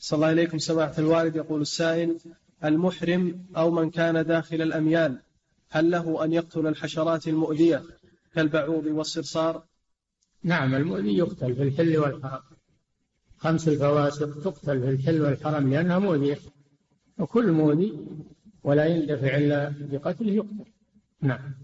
صلى الله إليكم سماحة الوالد. يقول السائل المحرم أو من كان داخل الأميال هل له أن يقتل الحشرات المؤذية كالبعوض والصرصار؟ نعم المؤذي يقتل في الحل والحرم. خمس الفواسق تقتل في الحل والحرم لأنها مؤذية. وكل مؤذي ولا يندفع إلا بقتله يقتل. نعم.